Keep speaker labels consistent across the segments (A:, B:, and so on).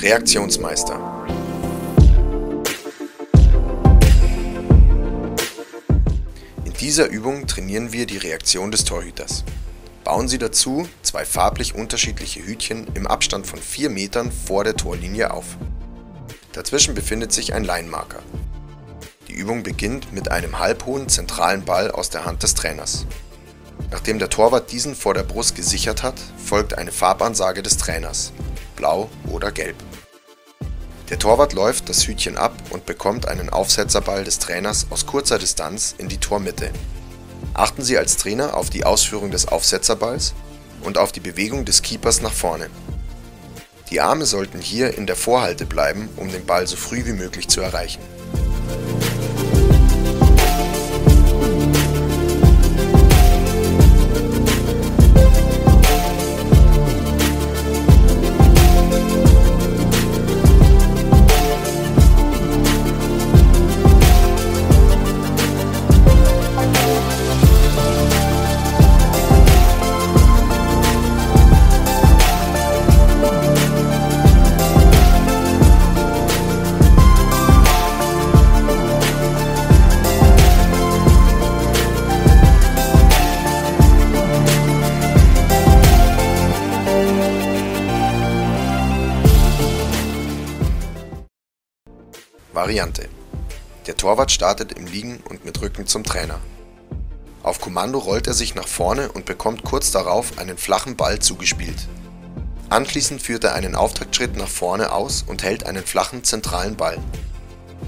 A: Reaktionsmeister In dieser Übung trainieren wir die Reaktion des Torhüters. Bauen Sie dazu zwei farblich unterschiedliche Hütchen im Abstand von 4 Metern vor der Torlinie auf. Dazwischen befindet sich ein Leinmarker. Die Übung beginnt mit einem halbhohen zentralen Ball aus der Hand des Trainers. Nachdem der Torwart diesen vor der Brust gesichert hat, folgt eine Farbansage des Trainers (blau oder gelb). Der Torwart läuft das Hütchen ab und bekommt einen Aufsetzerball des Trainers aus kurzer Distanz in die Tormitte. Achten Sie als Trainer auf die Ausführung des Aufsetzerballs und auf die Bewegung des Keepers nach vorne. Die Arme sollten hier in der Vorhalte bleiben, um den Ball so früh wie möglich zu erreichen Variante: Der Torwart startet im Liegen und mit Rücken zum Trainer. Auf Kommando rollt er sich nach vorne und bekommt kurz darauf einen flachen Ball zugespielt. Anschließend führt er einen Auftaktschritt nach vorne aus und hält einen flachen zentralen Ball.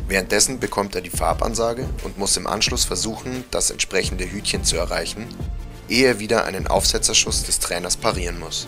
A: Währenddessen bekommt er die Farbansage und muss im Anschluss versuchen, das entsprechende Hütchen zu erreichen, ehe er wieder einen Aufsetzerschuss des Trainers parieren muss